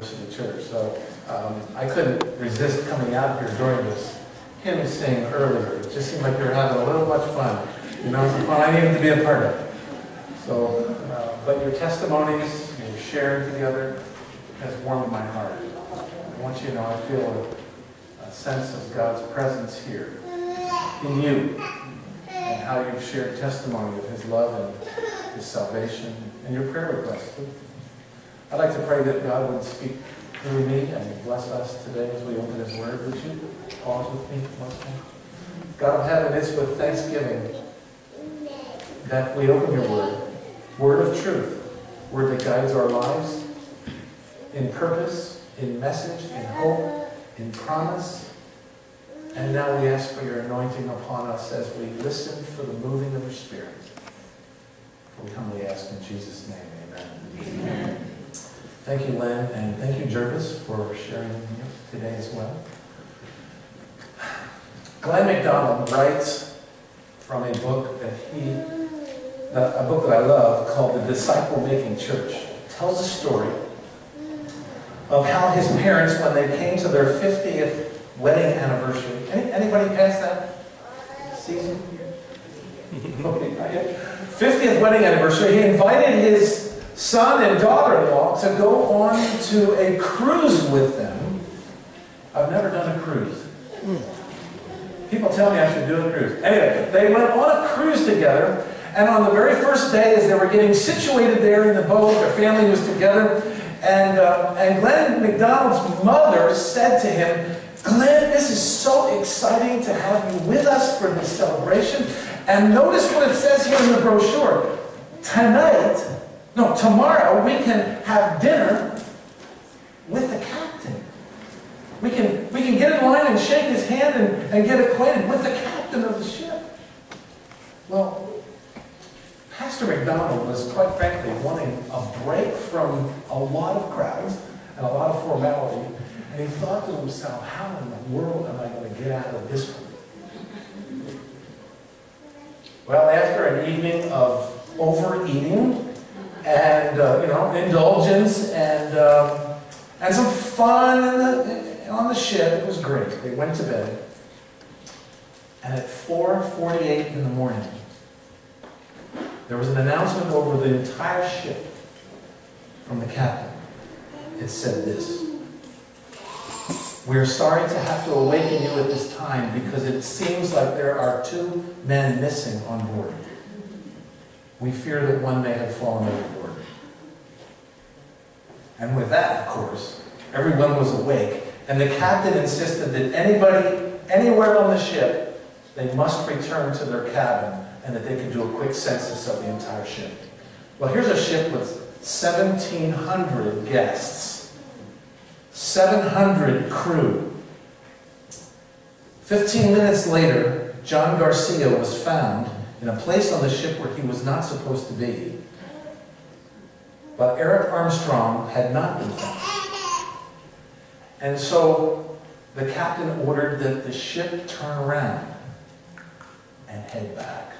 to the church. So um, I couldn't resist coming out here during this hymn sing earlier. It just seemed like you were having a little much fun. You know, fun I needed to be a part of. So, uh, but your testimonies, your sharing together has warmed my heart. I want you to know I feel a, a sense of God's presence here in you and how you've shared testimony of His love and His salvation and your prayer requests. I'd like to pray that God would speak through me and bless us today as we open His Word. Would you pause with me once more? God of heaven, it's with thanksgiving that we open your Word. Word of truth. Word that guides our lives in purpose, in message, in hope, in promise. And now we ask for your anointing upon us as we listen for the moving of your Spirit. We humbly ask in Jesus' name, amen. amen. Thank you, Lynn, and thank you, Jervis, for sharing today as well. Glenn McDonald writes from a book that he, a book that I love called The Disciple Making Church. Tells a story of how his parents, when they came to their 50th wedding anniversary, any, anybody past that season? Okay, 50th wedding anniversary, he invited his son and daughter-in-law to go on to a cruise with them. I've never done a cruise. People tell me I should do a cruise. Anyway, they went on a cruise together, and on the very first day, as they were getting situated there in the boat, their family was together, and, uh, and Glenn McDonald's mother said to him, Glenn, this is so exciting to have you with us for this celebration. And notice what it says here in the brochure. Tonight, no, tomorrow, we can have dinner with the captain. We can, we can get in line and shake his hand and, and get acquainted with the captain of the ship. Well, Pastor McDonald was, quite frankly, wanting a break from a lot of crowds and a lot of formality. And he thought to himself, how in the world am I going to get out of this one? Well, after an evening of overeating and, uh, you know, indulgence and, um, and some fun the, on the ship, it was great. They went to bed. And at 4.48 in the morning, there was an announcement over the entire ship from the captain. It said this. We are sorry to have to awaken you at this time because it seems like there are two men missing on board. We fear that one may have fallen overboard. And with that, of course, everyone was awake, and the captain insisted that anybody, anywhere on the ship, they must return to their cabin and that they could do a quick census of the entire ship. Well, here's a ship with 1,700 guests. 700 crew. 15 minutes later, John Garcia was found in a place on the ship where he was not supposed to be. But Eric Armstrong had not been found. And so the captain ordered that the ship turn around and head back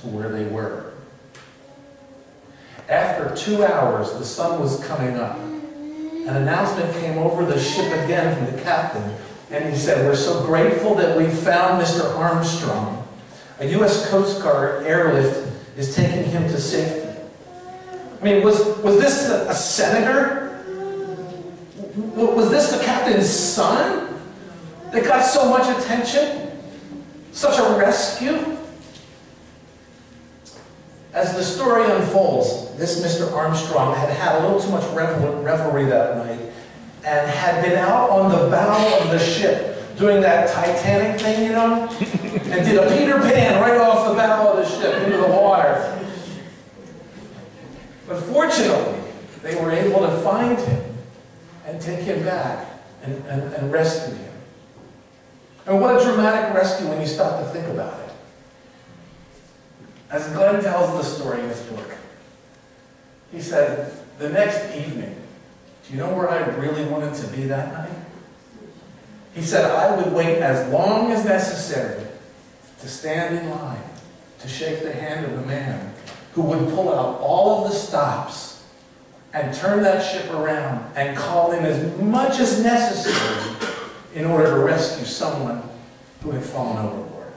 to where they were. After two hours, the sun was coming up an announcement came over the ship again from the captain, and he said, We're so grateful that we found Mr. Armstrong. A U.S. Coast Guard airlift is taking him to safety. I mean, was, was this a, a senator? Was this the captain's son that got so much attention? Such a rescue? As the story unfolds, this Mr. Armstrong had had a little too much revelry that night and had been out on the bow of the ship doing that Titanic thing, you know, and did a Peter Pan right off the bow of the ship into the water. But fortunately, they were able to find him and take him back and, and, and rescue him. And what a dramatic rescue when you stop to think about it. As Glenn tells the story in his book, he said, the next evening, do you know where I really wanted to be that night? He said, I would wait as long as necessary to stand in line to shake the hand of the man who would pull out all of the stops and turn that ship around and call in as much as necessary in order to rescue someone who had fallen overboard.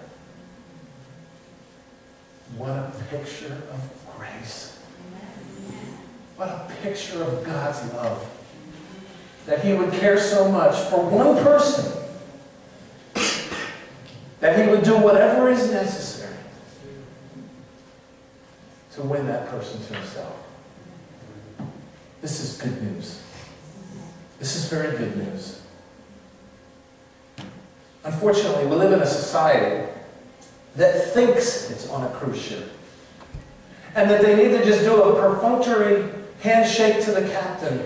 What a picture of grace. What a picture of God's love. That he would care so much for one person that he would do whatever is necessary to win that person to himself. This is good news. This is very good news. Unfortunately, we live in a society that thinks it's on a cruise ship. And that they need to just do a perfunctory handshake to the captain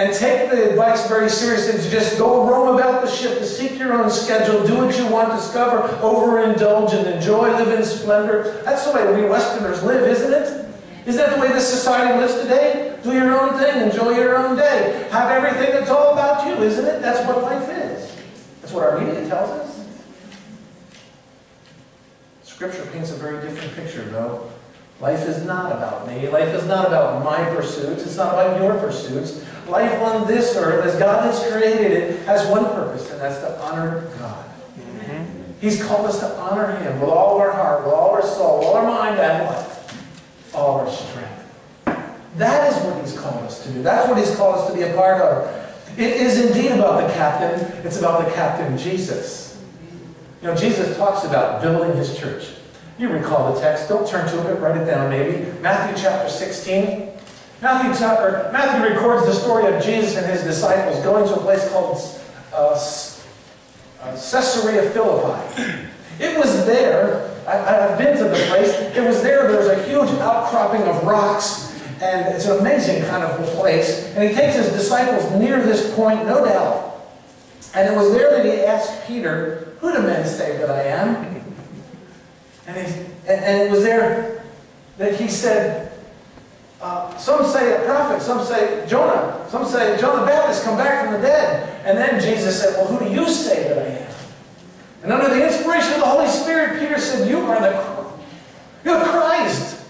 and take the advice very seriously to just go roam about the ship, to seek your own schedule, do what you want, discover, overindulge, and enjoy, live in splendor. That's the way we Westerners live, isn't it? Isn't that the way this society lives today? Do your own thing, enjoy your own day, have everything that's all about you, isn't it? That's what life is. That's what our media tells us. Scripture paints a very different picture, though. Life is not about me. Life is not about my pursuits. It's not about your pursuits. Life on this earth, as God has created it, has one purpose, and that's to honor God. Mm-hmm. He's called us to honor Him with all our heart, with all our soul, with all our mind, and what? All our strength. That is what He's called us to do. That's what He's called us to be a part of. It is indeed about the captain. It's about the captain, Jesus. You know, Jesus talks about building His church. You recall the text. Don't turn to it. Write it down maybe. Matthew chapter 16. Matthew, chapter, Matthew records the story of Jesus and his disciples going to a place called uh, uh, Caesarea Philippi. It was there. I, have been to the place. It was there. There was a huge outcropping of rocks. And it's an amazing kind of place. And he takes his disciples near this point, no doubt. And it was there that he asked Peter, Who do men say that I am? And, he, and, and it was there that he said, uh, some say a prophet, some say Jonah, some say John the Baptist come back from the dead. And then Jesus said, well, who do you say that I am? And under the inspiration of the Holy Spirit, Peter said, you are the, you're Christ,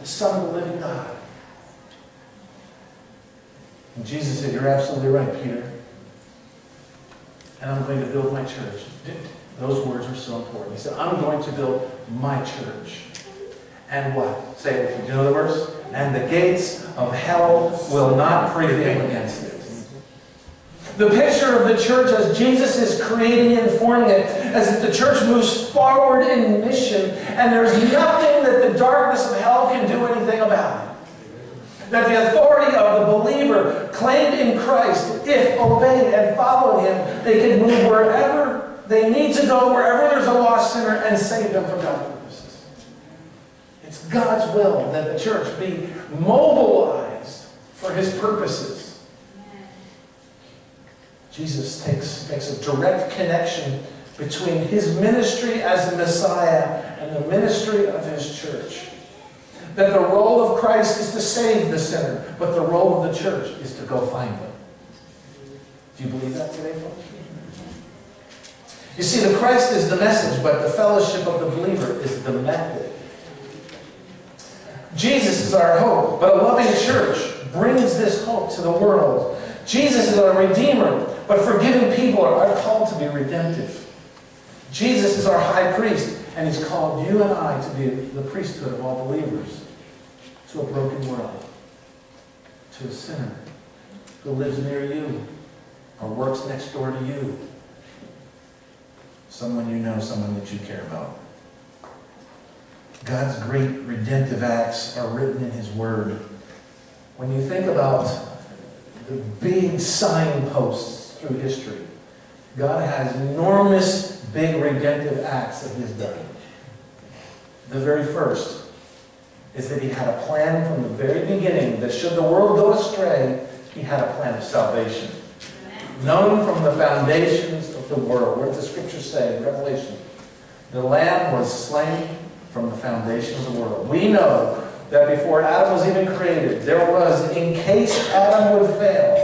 the Son of the living God. And Jesus said, you're absolutely right, Peter. And I'm going to build my church. Those words are so important. He said, I'm going to build my church. And what? Say it. You know the verse? And the gates of hell will not prevail against it. The picture of the church as Jesus is creating and forming it, as the church moves forward in mission, and there's nothing that the darkness of hell can do anything about it. That the authority of the believer claimed in Christ, if obeyed and followed him, they can move wherever they need to go wherever there's a lost sinner and save them from purposes. It's God's will that the church be mobilized for his purposes. Jesus takes, makes a direct connection between his ministry as the Messiah and the ministry of his church. That the role of Christ is to save the sinner, but the role of the church is to go find them. Do you believe that today, folks? You see, the Christ is the message, but the fellowship of the believer is the method. Jesus is our hope, but a loving church brings this hope to the world. Jesus is our Redeemer, but forgiven people are called to be redemptive. Jesus is our high priest, and he's called you and I to be the priesthood of all believers to a broken world, to a sinner who lives near you or works next door to you someone you know, someone that you care about. God's great redemptive acts are written in His Word. When you think about the big signposts through history, God has enormous, big redemptive acts that He's done. The very first is that He had a plan from the very beginning that should the world go astray, He had a plan of salvation. Known from the foundations of the world. What does the scripture say in Revelation? The Lamb was slain from the foundation of the world. We know that before Adam was even created, there was, in case Adam would fail,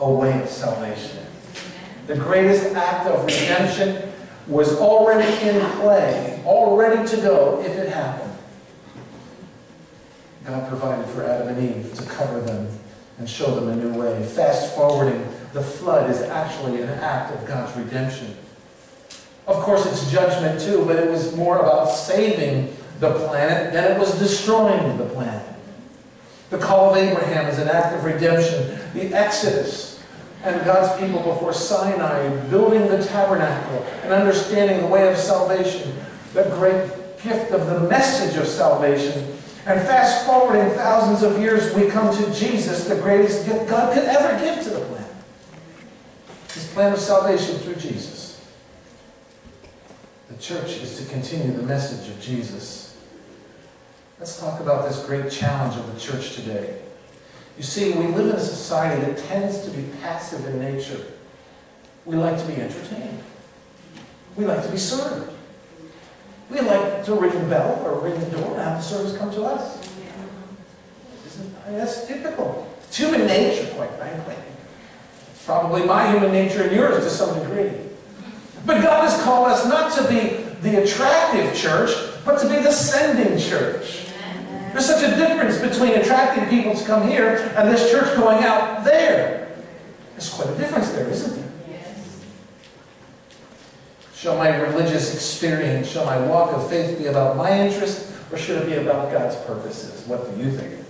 a way of salvation. The greatest act of redemption was already in play, all ready to go if it happened. God provided for Adam and Eve to cover them and show them a new way. Fast forwarding, the flood is actually an act of God's redemption. Of course, it's judgment too, but it was more about saving the planet than it was destroying the planet. The call of Abraham is an act of redemption. The Exodus and God's people before Sinai, building the tabernacle and understanding the way of salvation, the great gift of the message of salvation. And fast forwarding thousands of years, we come to Jesus, the greatest gift God could ever give to the planet. His plan of salvation through Jesus. Church is to continue the message of Jesus. Let's talk about this great challenge of the church today. You see, we live in a society that tends to be passive in nature. We like to be entertained. We like to be served. We like to ring the bell or ring the door and have the service come to us. I mean, that's typical. It's human nature, quite frankly. Probably my human nature and yours to some degree. But God has called us not to be the attractive church, but to be the sending church. There's such a difference between attracting people to come here and this church going out there. There's quite a difference there, isn't there? Shall my religious experience, shall my walk of faith be about my interest, or should it be about God's purposes? What do you think?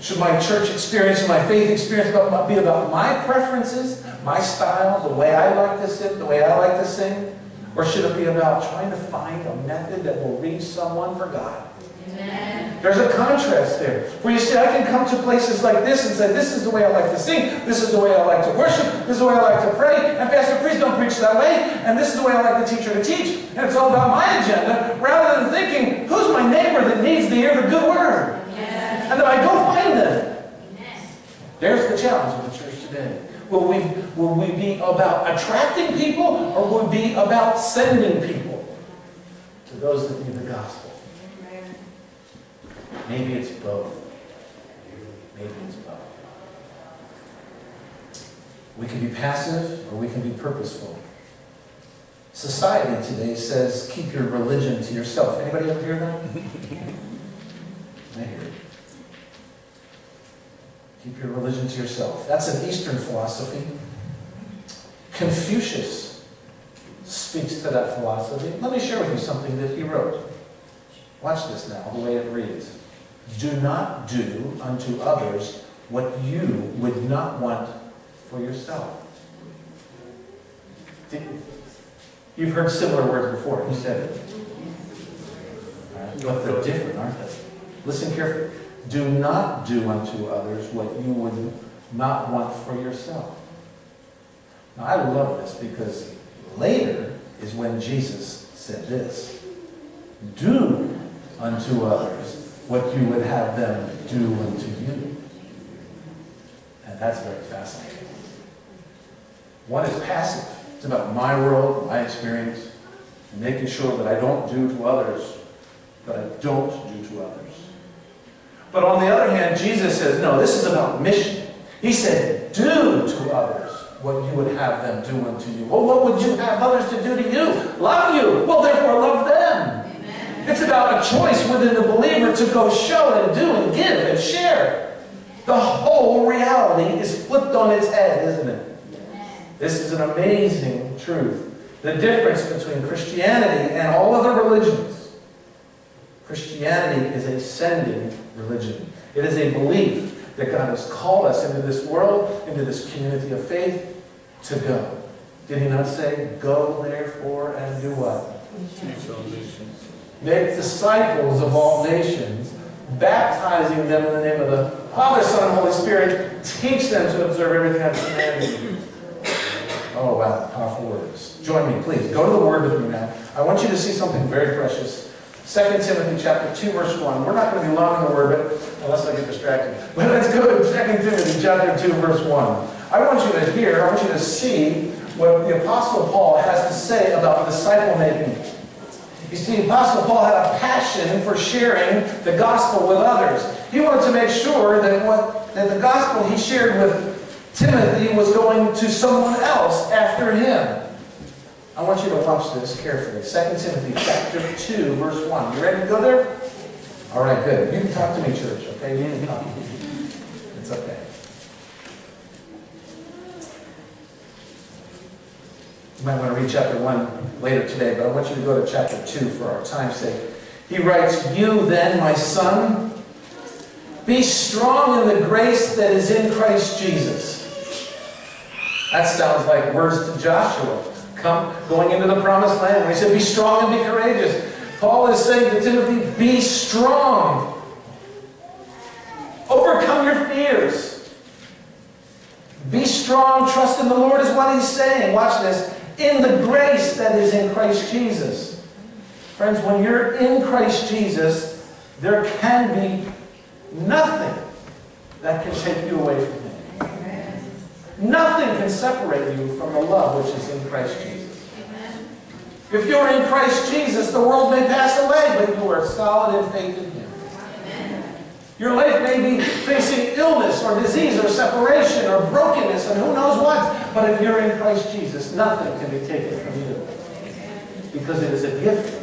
Should my church experience and my faith experience be about my preferences, my style, the way I like to sit, the way I like to sing? Or should it be about trying to find a method that will reach someone for God? Amen. There's a contrast there. Where you see, I can come to places like this and say, this is the way I like to sing, this is the way I like to worship, this is the way I like to pray, and Pastor Priest don't preach that way, and this is the way I like the teacher to teach, and it's all about my agenda, rather than thinking, who's my neighbor that needs to hear the good word? And then I go find them. There's the challenge of the church today. Will we, will we be about attracting people, or will we be about sending people to those that need the gospel? Maybe it's both. Maybe it's both. We can be passive or we can be purposeful. Society today says keep your religion to yourself. Anybody ever hear that? I hear it. Keep your religion to yourself. That's an Eastern philosophy. Confucius speaks to that philosophy. Let me share with you something that he wrote. Watch this now, the way it reads. Do not do unto others what you would not want for yourself. You've heard similar words before. Who said it? But they're different, aren't they? Listen carefully. Do not do unto others what you would not want for yourself. Now, I love this because later is when Jesus said this. Do unto others what you would have them do unto you. And that's very fascinating. One is passive. It's about my world, my experience, making sure that I don't do to others that I don't do to others. But on the other hand, Jesus says, no, this is about mission. He said, do to others what you would have them do unto you. Well, what would you have others to do to you? Love you. Well, therefore, love them. It's about a choice within the believer to go show and do and give and share. The whole reality is flipped on its head, isn't it? This is an amazing truth. The difference between Christianity and all other religions. Christianity is a sending religion. It is a belief that God has called us into this world, into this community of faith, to go. Did he not say, Go therefore and do what? Make disciples of all nations, baptizing them in the name of the Father, Son, and Holy Spirit. Teach them to observe everything I've commanded you. Oh, wow, powerful words. Join me, please. Go to the Word with me now. I want you to see something very precious. 2 Timothy chapter 2, verse 1. We're not going to be long in the Word, but unless I get distracted. But let's go to 2 Timothy chapter 2, verse 1. I want you to hear, I want you to see what the Apostle Paul has to say about disciple making. You see, the Apostle Paul had a passion for sharing the gospel with others. He wanted to make sure that what that the gospel he shared with Timothy was going to someone else after him. I want you to watch this carefully. 2 Timothy chapter 2, verse 1. You ready to go there? All right, good. You can talk to me, church, okay? You can talk to me. It's okay. You might want to read chapter 1 later today, but I want you to go to chapter 2 for our time's sake. He writes, You then, my son, be strong in the grace that is in Christ Jesus. That sounds like words to Joshua, come going into the promised land. When he said, Be strong and be courageous. Paul is saying to Timothy, Be strong. Overcome your fears. Be strong, trust in the Lord is what he's saying. Watch this. In the grace that is in Christ Jesus. Friends, when you're in Christ Jesus, there can be nothing that can take you away from Him. Nothing can separate you from the love which is in Christ Jesus. If you're in Christ Jesus, the world may pass away, but you are solid in faith in Him. Your life may be facing illness or disease or separation or brokenness and who knows what, but if you're in Christ Jesus, nothing can be taken from you because it is a gift.